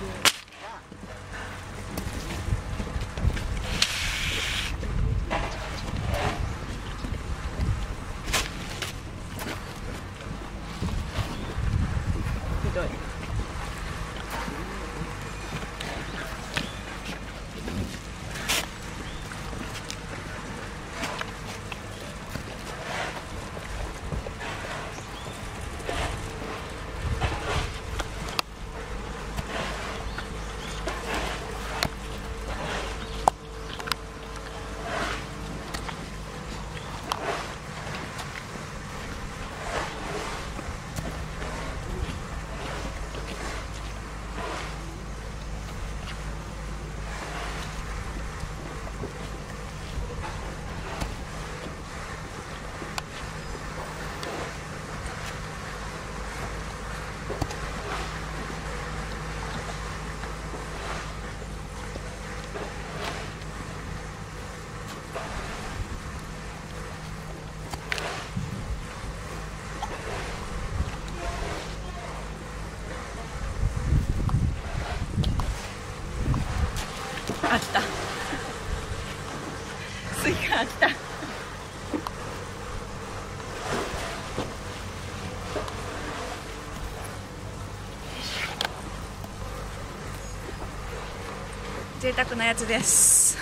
good. あった。スイカあった。贅沢なやつです。